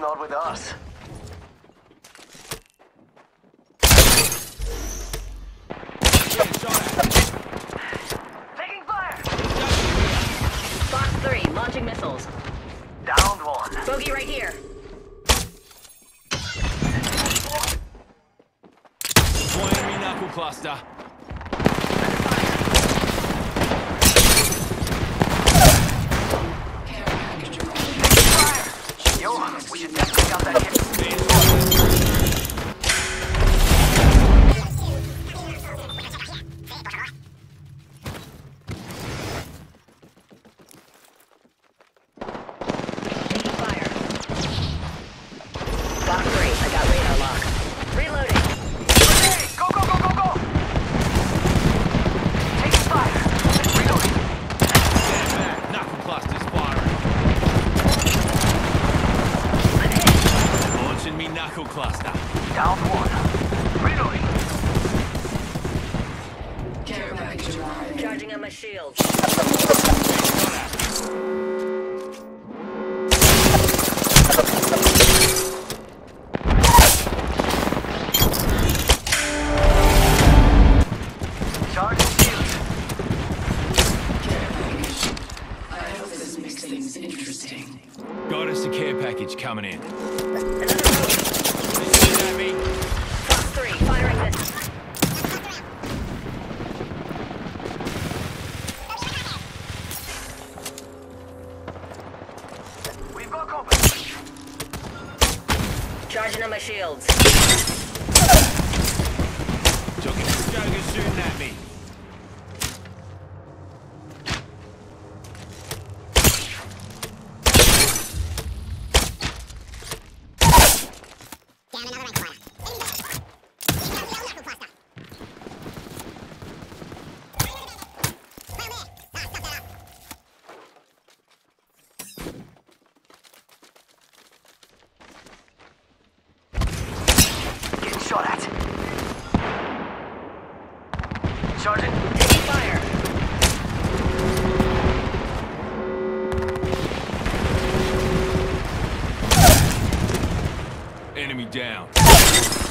not with us. Getting shot at. Taking fire! Box 3, launching missiles. Downed one. Bogey right here. One enemy knuckle cluster. Got a care package coming in. Another bogey. Shoot at me. Box 3, firing this. We've got company. Charging on my shields. Jogging, jogging, shooting at me. Getting Sergeant. Enemy down.